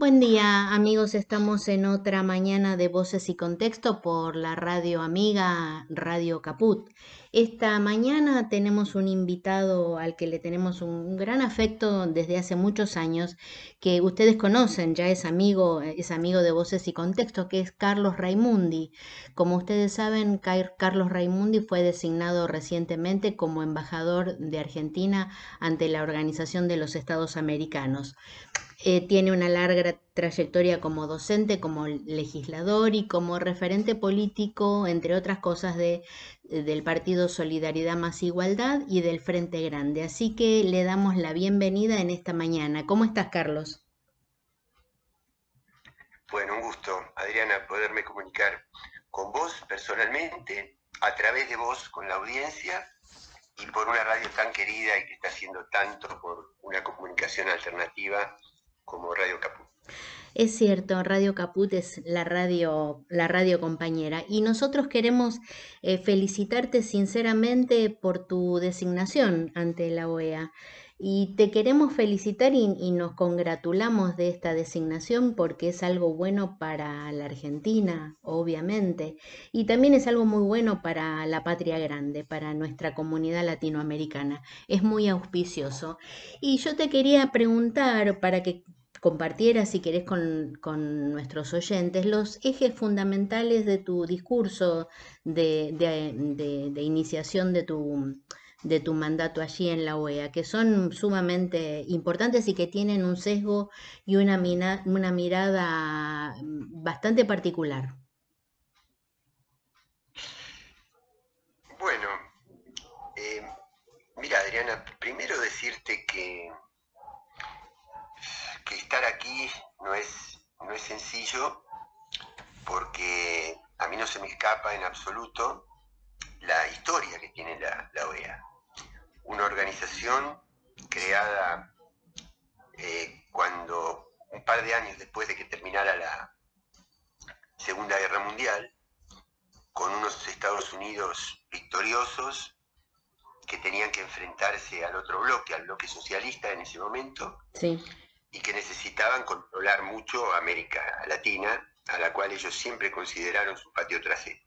Buen día, amigos. Estamos en otra mañana de Voces y Contexto por la radio amiga Radio Caput. Esta mañana tenemos un invitado al que le tenemos un gran afecto desde hace muchos años, que ustedes conocen, ya es amigo, es amigo de Voces y Contexto, que es Carlos Raimundi. Como ustedes saben, Carlos Raimundi fue designado recientemente como embajador de Argentina ante la Organización de los Estados Americanos. Eh, tiene una larga trayectoria como docente, como legislador y como referente político, entre otras cosas, de, del Partido Solidaridad más Igualdad y del Frente Grande. Así que le damos la bienvenida en esta mañana. ¿Cómo estás, Carlos? Bueno, un gusto, Adriana, poderme comunicar con vos personalmente, a través de vos, con la audiencia y por una radio tan querida y que está haciendo tanto por una comunicación alternativa como Radio Caput. Es cierto, Radio Caput es la radio, la radio compañera y nosotros queremos eh, felicitarte sinceramente por tu designación ante la OEA. Y te queremos felicitar y, y, nos congratulamos de esta designación porque es algo bueno para la Argentina, obviamente, y también es algo muy bueno para la patria grande, para nuestra comunidad latinoamericana. Es muy auspicioso. Y yo te quería preguntar, para que compartiera, si querés, con, nuestros oyentes los ejes fundamentales de tu discurso de, iniciación de tu, de tu mandato allí en la OEA, que son sumamente importantes y que tienen un sesgo y una, una mirada bastante particular. Bueno, eh, mira Adriana, primero decirte que que estar aquí no es, no es sencillo porque a mí no se me escapa en absoluto la historia que tiene la, OEA. Una organización creada eh, cuando un par de años después de que terminara la Segunda Guerra Mundial, con unos Estados Unidos victoriosos que tenían que enfrentarse al otro bloque, al bloque socialista en ese momento, sí y que necesitaban controlar mucho América Latina, a la cual ellos siempre consideraron su patio trasero.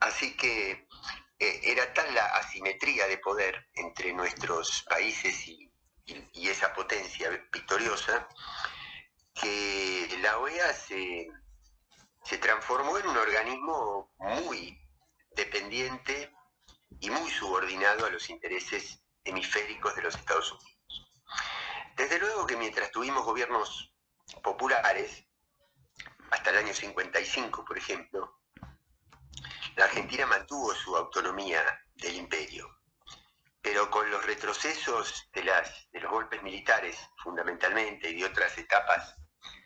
Así que eh, era tal la asimetría de poder entre nuestros países y, esa potencia victoriosa que la OEA se, se transformó en un organismo muy dependiente y muy subordinado a los intereses hemisféricos de los Estados Unidos. Desde luego que mientras tuvimos gobiernos populares, hasta el año 55, por ejemplo, la Argentina mantuvo su autonomía del imperio, pero con los retrocesos de, las, de los golpes militares, fundamentalmente, y de otras etapas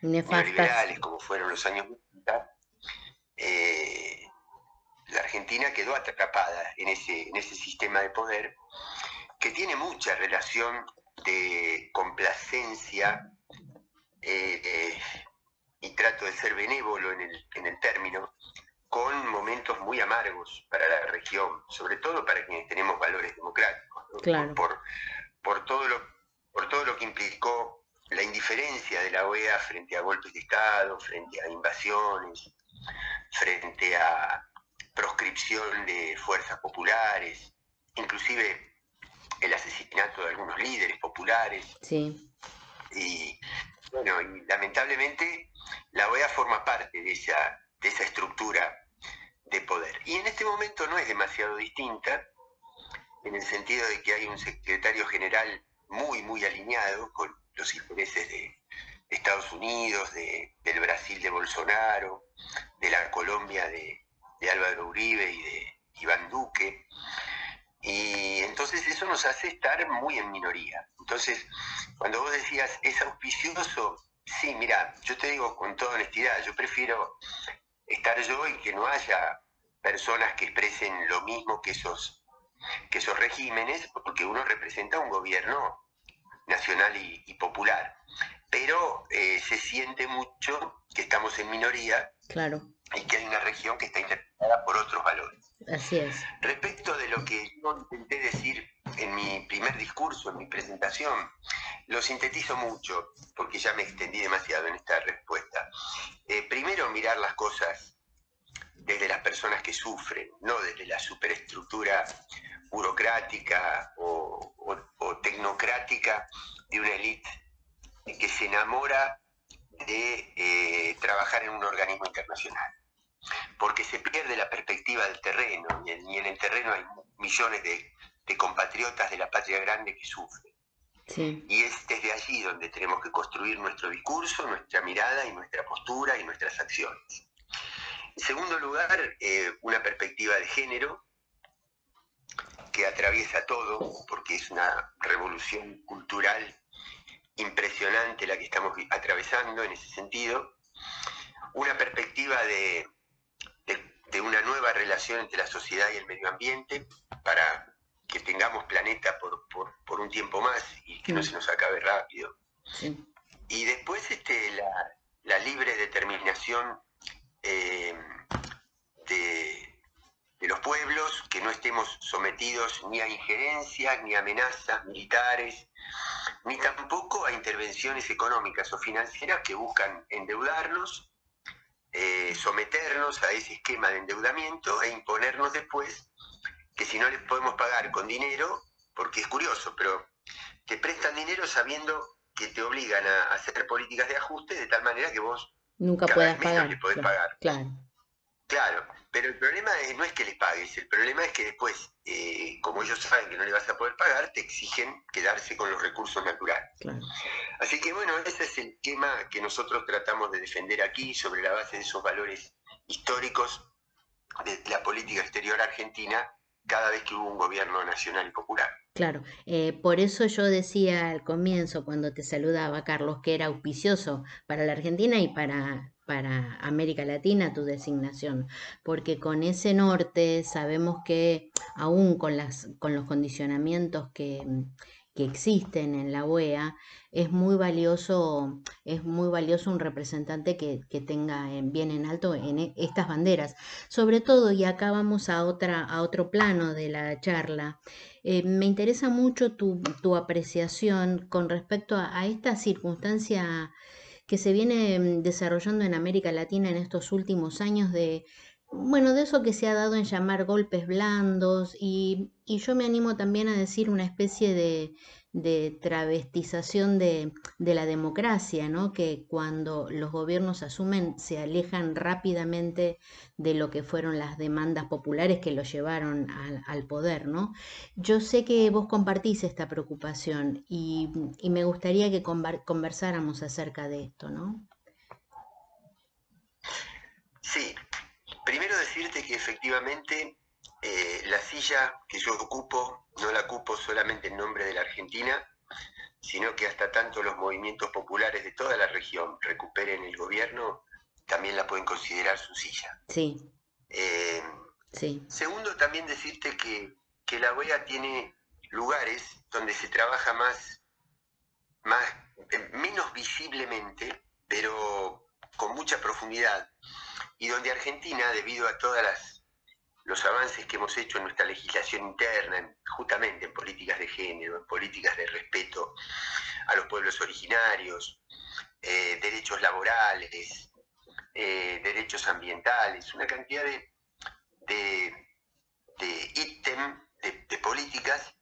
neoliberales, como fueron los años 90, eh, la Argentina quedó atrapada en ese, en ese sistema de poder que tiene mucha relación de complacencia eh, eh, y trato de ser benévolo en el, en el término, con momentos muy amargos para la región, sobre todo para quienes tenemos valores democráticos, por, por, todo lo, por todo lo que implicó la indiferencia de la OEA frente a golpes de Estado, frente a invasiones, frente a proscripción de fuerzas populares, inclusive el asesinato de algunos líderes populares. Sí. Y bueno, y lamentablemente la OEA forma parte de esa, de esa estructura de poder. Y en este momento no es demasiado distinta, en el sentido de que hay un secretario general muy, muy alineado con los intereses de Estados Unidos, de, del Brasil de Bolsonaro, de la Colombia de, de Álvaro Uribe y de Iván Duque. Y entonces eso nos hace estar muy en minoría. Entonces, cuando vos decías, es auspicioso, sí, mira, yo te digo con toda honestidad, yo prefiero estar yo y que no haya personas que expresen lo mismo que esos, que esos regímenes, porque uno representa un gobierno nacional y, popular. Pero eh, se siente mucho que estamos en minoría claro. y que hay una región que está interpretada por otros valores. Así es. Respecto de lo que yo intenté decir en mi primer discurso, en mi presentación, lo sintetizo mucho, porque ya me extendí demasiado en esta respuesta. Eh, primero, mirar las cosas desde las personas que sufren, no desde la superestructura burocrática o, tecnocrática de una élite que se enamora de eh, trabajar en un organismo internacional. Porque se pierde la perspectiva del terreno y en, el terreno hay millones de, compatriotas de la patria grande que sufren. Y es desde allí donde tenemos que construir nuestro discurso, nuestra mirada y nuestra postura y nuestras acciones. En segundo lugar, eh, una perspectiva de género que atraviesa todo, porque es una revolución cultural impresionante la que estamos atravesando en ese sentido. Una perspectiva de, de, una nueva relación entre la sociedad y el medio ambiente para que tengamos planeta por, por, un tiempo más y que no se nos acabe rápido. Y después este, la, la libre determinación eh, de, los pueblos, que no estemos sometidos ni a injerencias, ni a amenazas militares, ni tampoco a intervenciones económicas o financieras que buscan endeudarnos, eh, someternos a ese esquema de endeudamiento e imponernos después que si no les podemos pagar con dinero, porque es curioso, pero te prestan dinero sabiendo que te obligan a hacer políticas de ajuste de tal manera que vos nunca puedas pagar. pagar. Claro. Claro, pero el problema no es que les pagues, el problema es que después, eh, como ellos saben que no le vas a poder pagar, te exigen quedarse con los recursos naturales. Así que bueno, ese es el tema que nosotros tratamos de defender aquí sobre la base de esos valores históricos de la política exterior argentina cada vez que hubo un gobierno nacional y popular. Claro, eh, por eso yo decía al comienzo, cuando te saludaba, Carlos, que era auspicioso para la Argentina y para, para América Latina tu designación, porque con ese norte sabemos que aún con, las, con los condicionamientos que, que existen en la OEA, es muy valioso, es muy valioso un representante que, tenga bien en alto en e, estas banderas. Sobre todo, y acá vamos a, otra, a otro plano de la charla, eh, me interesa mucho tu, apreciación con respecto a, esta circunstancia que se viene mm, desarrollando en América Latina en estos últimos años de bueno, de eso que se ha dado en llamar golpes blandos y, yo me animo también a decir una especie de, travestización de, de, la democracia, ¿no? que cuando los gobiernos asumen se alejan rápidamente de lo que fueron las demandas populares que los llevaron al, poder. ¿no? Yo sé que vos compartís esta preocupación y, y me gustaría que conversáramos acerca de esto. ¿no? Sí, primero decirte que efectivamente eh, la silla que yo ocupo no la ocupo solamente en nombre de la Argentina, sino que hasta tanto los movimientos populares de toda la región recuperen el gobierno, también la pueden considerar su silla. Sí. Eh, sí. Segundo, también decirte que, la OEA tiene lugares donde se trabaja más, más menos visiblemente, pero con mucha profundidad, y donde Argentina, debido a todas las los avances que hemos hecho en nuestra legislación interna, justamente en políticas de género, en políticas de respeto a los pueblos originarios, eh, derechos laborales, eh, derechos ambientales, una cantidad de, de, de ítem, de, políticas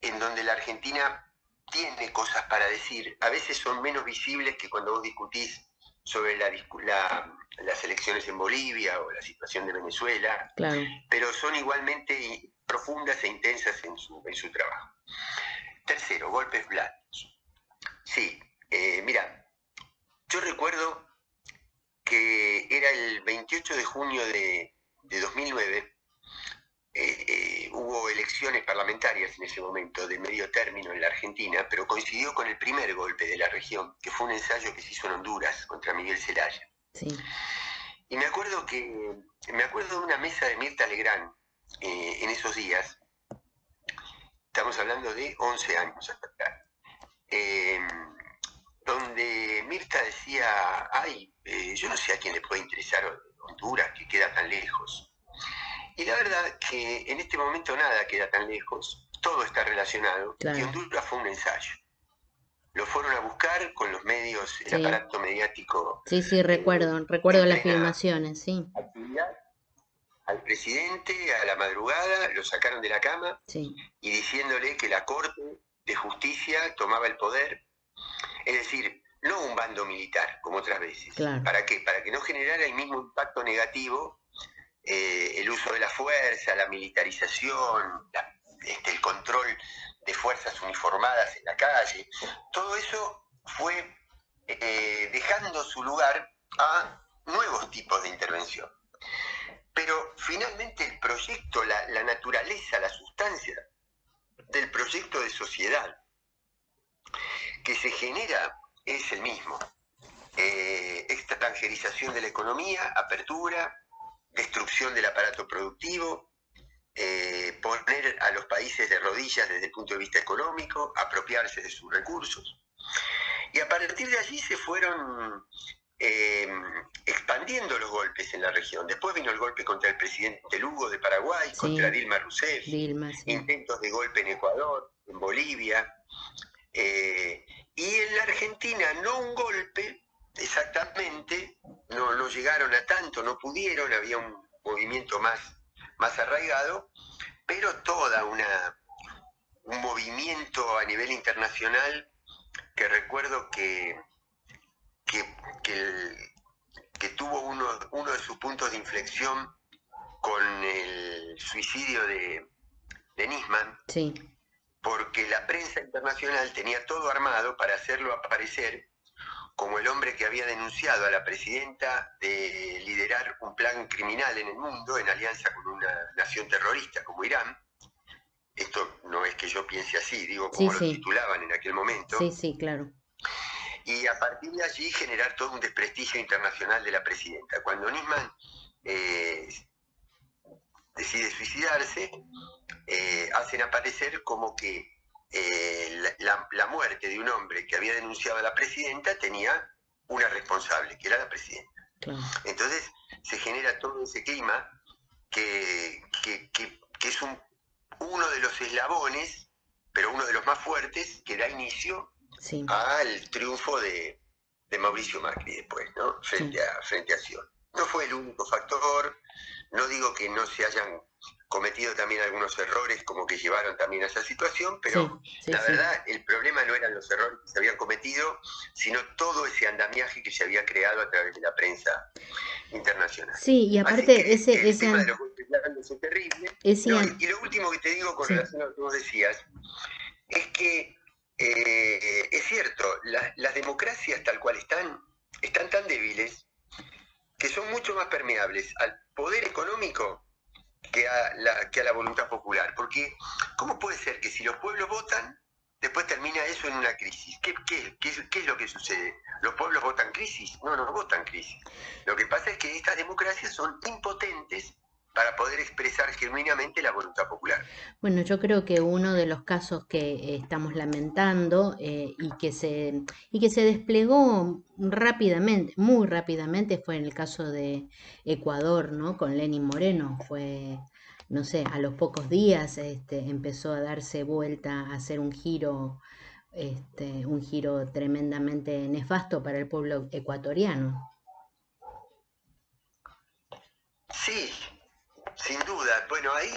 en donde la Argentina tiene cosas para decir, a veces son menos visibles que cuando vos discutís sobre la, las elecciones en Bolivia o la situación de Venezuela, pero son igualmente profundas e intensas en su, en su trabajo. Tercero, golpes blandos. Sí, eh, mira, yo recuerdo que era el 28 de junio de, de 2009 eh, eh, hubo elecciones parlamentarias en ese momento de medio término en la Argentina, pero coincidió con el primer golpe de la región, que fue un ensayo que se hizo en Honduras contra Miguel Zelaya. Y me acuerdo que me acuerdo de una mesa de Mirta Legrand eh, en esos días. Estamos hablando de 11 años hasta acá. donde Mirta decía, ay, yo no sé a quién le puede interesar Honduras, que queda tan lejos. Y la verdad que en este momento nada queda tan lejos, todo está relacionado, y Honduras fue un ensayo. Lo fueron a buscar con los medios, el aparato mediático. Sí, sí, recuerdo, recuerdo las filmaciones, sí. al presidente a la madrugada, lo sacaron de la cama y diciéndole que la Corte de Justicia tomaba el poder. Es decir, no un bando militar, como otras veces. ¿Para qué? Para que no generara el mismo impacto negativo eh, el uso de la fuerza, la militarización, este, el control de fuerzas uniformadas en la calle. Todo eso fue eh, dejando su lugar a nuevos tipos de intervención. Pero finalmente el proyecto, la naturaleza, la sustancia del proyecto de sociedad que se genera es el mismo. Eh, extranjerización de la economía, apertura, destrucción del aparato productivo, eh, poner a los países de rodillas desde el punto de vista económico, apropiarse de sus recursos. Y a partir de allí se fueron eh, expandiendo los golpes en la región. Después vino el golpe contra el presidente Lugo de Paraguay, contra Dilma Rousseff, intentos de golpe en Ecuador, en Bolivia. Eh, y en la Argentina no un golpe exactamente, no, no llegaron a tanto, no pudieron, había un movimiento más, más arraigado, pero toda una un movimiento a nivel internacional que recuerdo que, que, que, tuvo uno, uno de sus puntos de inflexión con el suicidio de, de Nisman, sí. porque la prensa internacional tenía todo armado para hacerlo aparecer como el hombre que había denunciado a la presidenta de liderar un plan criminal en el mundo en alianza con una nación terrorista como Irán. Esto no es que yo piense así, digo como lo titulaban en aquel momento. Sí, sí, claro. Y a partir de allí generar todo un desprestigio internacional de la presidenta. Cuando Nisman eh, decide suicidarse, eh, hacen aparecer como que eh, la, muerte de un hombre que había denunciado a la presidenta tenía una responsable, que era la presidenta. Entonces se genera todo ese clima que, es un, uno de los eslabones, pero uno de los más fuertes, que da inicio al triunfo de, Mauricio Macri después, ¿no? Frente, a, frente a Sion. No fue el único factor, no digo que no se hayan cometido también algunos errores como que llevaron también a esa situación, pero la verdad el problema no eran los errores que se habían cometido, sino todo ese andamiaje que se había creado a través de la prensa internacional. Sí, y aparte ese... El ese... Tema de los es terrible. y lo último que te digo con relación a lo que vos decías, es que eh, es cierto, las democracias tal cual están, están tan débiles que son mucho más permeables al poder económico que a la, que a la voluntad popular. Porque, ¿cómo puede ser que si los pueblos votan, después termina eso en una crisis? ¿Qué, qué, qué, qué es lo que sucede? ¿Los pueblos votan crisis? No, no votan crisis. Lo que pasa es que estas democracias son impotentes para poder expresar genuinamente la voluntad popular. Bueno, yo creo que uno de los casos que estamos lamentando eh, y, que se, y que se desplegó rápidamente, muy rápidamente, fue en el caso de Ecuador, ¿no? Con Lenin Moreno, fue, no sé, a los pocos días este, empezó a darse vuelta, a hacer un giro, este, un giro tremendamente nefasto para el pueblo ecuatoriano. Sí, sin duda. Bueno, ahí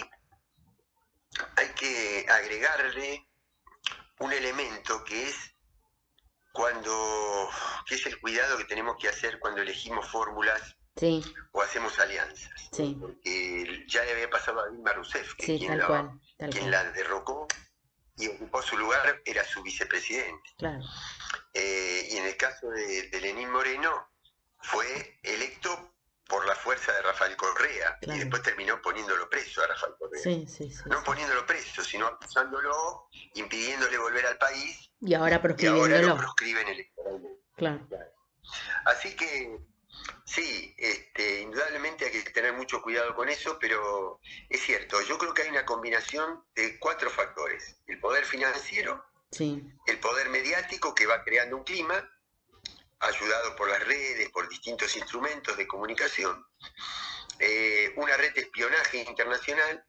hay que agregarle un elemento que es cuando que es el cuidado que tenemos que hacer cuando elegimos fórmulas o hacemos alianzas. Porque ya le había pasado a Dilma Rousseff, que quien, la, derrocó y ocupó su lugar era su vicepresidente. Eh, y en el caso de, de Lenín Moreno, fue electo por la fuerza de Rafael Correa y después terminó poniéndolo preso a Rafael Correa. no poniéndolo preso, sino acusándolo, impidiéndole volver al país. Y ahora proscribiéndolo. lo proscriben electoralmente. Claro. Así que sí, este, indudablemente hay que tener mucho cuidado con eso, pero es cierto, yo creo que hay una combinación de cuatro factores. El poder financiero, el poder mediático que va creando un clima, ayudado por las redes, por distintos instrumentos de comunicación, eh, una red de espionaje internacional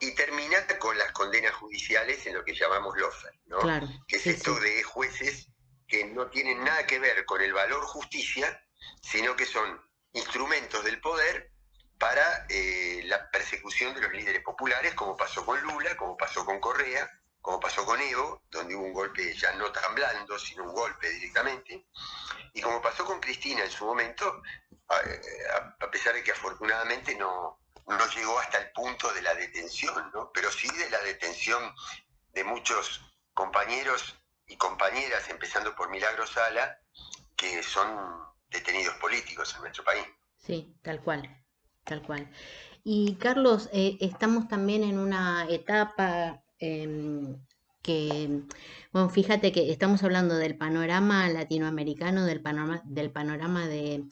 y termina con las condenas judiciales en lo que llamamos lofer, ¿no? que es esto de jueces que no tienen nada que ver con el valor justicia, sino que son instrumentos del poder para eh, la persecución de los líderes populares, como pasó con Lula, como pasó con Correa, como pasó con Evo, donde hubo un golpe ya no tan blando, sino un golpe directamente, y como pasó con Cristina en su momento, a, pesar de que afortunadamente no, no llegó hasta el punto de la detención, ¿no? pero sí de la detención de muchos compañeros y compañeras, empezando por Milagro Sala, que son detenidos políticos en nuestro país. Sí, tal cual, tal cual. Y Carlos, eh, estamos también en una etapa em, que, bueno, fíjate que estamos hablando del panorama latinoamericano, del panorama, del panorama de,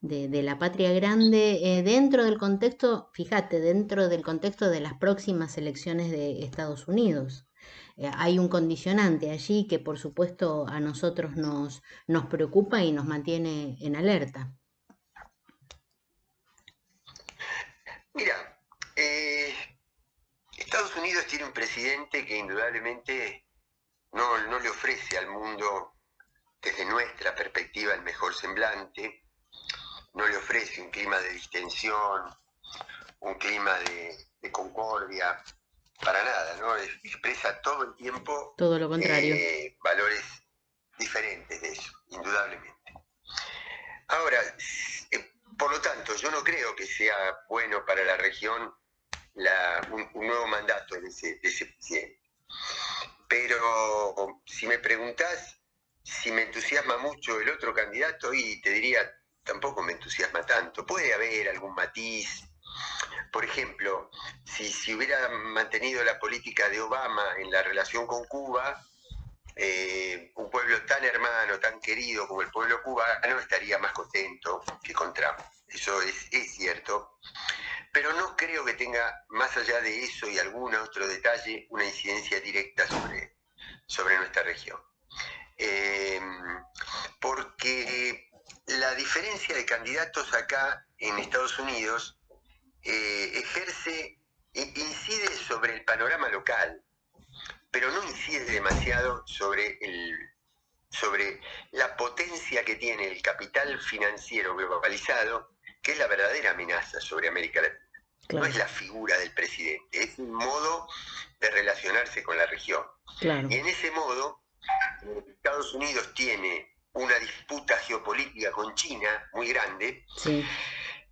la patria grande, eh, dentro del contexto, fíjate, dentro del contexto de las próximas elecciones de Estados Unidos. Eh, hay un condicionante allí que por supuesto a nosotros nos, nos preocupa y nos mantiene en alerta. Mira, eh, Estados Unidos tiene un presidente que indudablemente no, no le ofrece al mundo desde nuestra perspectiva el mejor semblante, no le ofrece un clima de distensión, un clima de concordia, para nada, ¿no? Expresa todo el tiempo todo lo contrario. Eh, valores diferentes de eso, indudablemente. Ahora, eh, por lo tanto, yo no creo que sea bueno para la región un, nuevo mandato de ese, presidente. Pero si me preguntás si me entusiasma mucho el otro candidato, y te diría, tampoco me entusiasma tanto. Puede haber algún matiz, por ejemplo, si hubiera mantenido la política de Obama en la relación con Cuba, eh, un pueblo tan hermano, tan querido como el pueblo cubano estaría más contento que con Trump. Eso es, cierto. Pero no creo que tenga, más allá de eso y algún otro detalle, una incidencia directa sobre, sobre nuestra región. Eh, porque la diferencia de candidatos acá en Estados Unidos eh, ejerce, incide sobre el panorama local, pero no incide demasiado sobre, el, sobre la potencia que tiene el capital financiero globalizado, que es la verdadera amenaza sobre América Latina. No es la figura del presidente, es un modo de relacionarse con la región. Y en ese modo, Estados Unidos tiene una disputa geopolítica con China muy grande, sí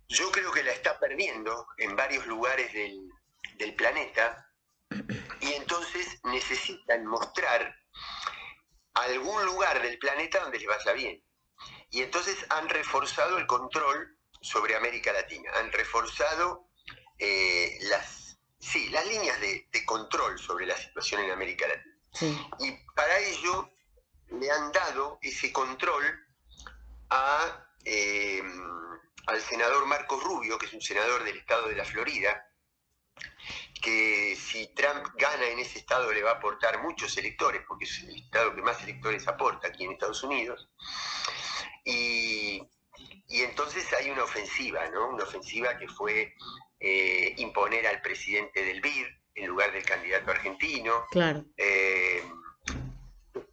yo creo que la está perdiendo en varios lugares del, planeta y entonces necesitan mostrar algún lugar del planeta donde les vaya bien. Y entonces han reforzado el control sobre América Latina, han reforzado eh, las, sí, las líneas de, control sobre la situación en América Latina. Y para ello le han dado ese control a... Eh, al senador Marcos Rubio, que es un senador del estado de la Florida, que si Trump gana en ese estado le va a aportar muchos electores, porque es el estado que más electores aporta aquí en Estados Unidos. Y, entonces hay una ofensiva, ¿no? Una ofensiva que fue eh, imponer al presidente del BID en lugar del candidato argentino. Claro. Eh,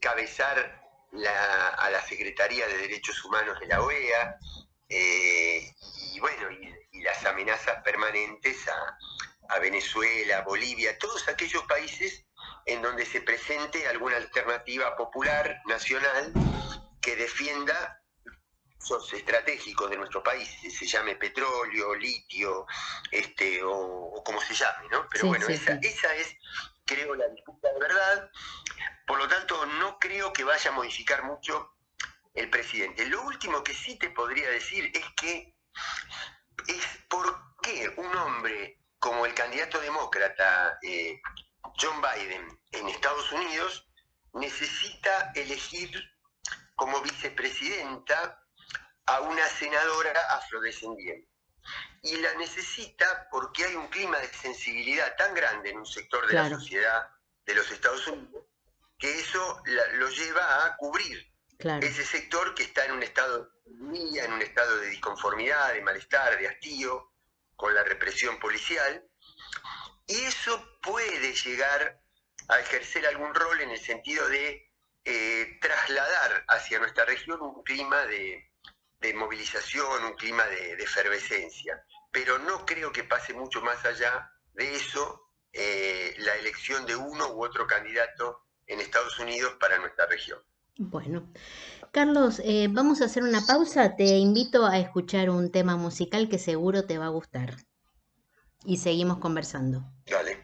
cabezar a la Secretaría de Derechos Humanos de la OEA, eh, y bueno, y, las amenazas permanentes a, Venezuela, Bolivia, todos aquellos países en donde se presente alguna alternativa popular, nacional, que defienda los estratégicos de nuestro país, se llame petróleo, litio, este, o, como se llame, ¿no? Pero bueno, esa, esa es, creo, la disputa de verdad. Por lo tanto, no creo que vaya a modificar mucho el presidente. Lo último que sí te podría decir es que es por qué un hombre como el candidato demócrata eh, John Biden en Estados Unidos necesita elegir como vicepresidenta a una senadora afrodescendiente. Y la necesita porque hay un clima de sensibilidad tan grande en un sector de la sociedad de los Estados Unidos que eso lo lleva a cubrir ese sector que está en un estado de en un estado de disconformidad, de malestar, de hastío, con la represión policial, y eso puede llegar a ejercer algún rol en el sentido de eh, trasladar hacia nuestra región un clima de, movilización, un clima de, efervescencia. Pero no creo que pase mucho más allá de eso eh, la elección de uno u otro candidato en Estados Unidos para nuestra región. Bueno, Carlos, eh, vamos a hacer una pausa. Te invito a escuchar un tema musical que seguro te va a gustar. Y seguimos conversando. Dale.